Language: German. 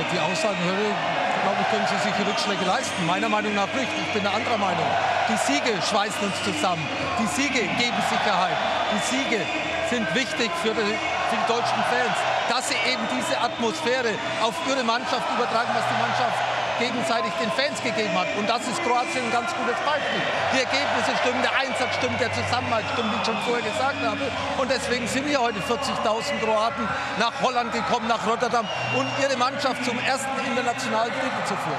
die Aussagen höre, glaube ich, können Sie sich Rückschläge leisten. Meiner Meinung nach nicht. Ich bin eine anderer Meinung. Die Siege schweißen uns zusammen. Die Siege geben Sicherheit. Die Siege sind wichtig für die, für die deutschen Fans. Dass sie eben diese Atmosphäre auf ihre Mannschaft übertragen, was die Mannschaft gegenseitig den Fans gegeben hat. Und das ist Kroatien ein ganz gutes Beispiel. Die Ergebnisse stimmen, der Einsatz stimmt, der Zusammenhalt stimmt, wie ich schon vorher gesagt habe. Und deswegen sind hier heute 40.000 Kroaten nach Holland gekommen, nach Rotterdam, um ihre Mannschaft zum ersten internationalen Titel zu führen.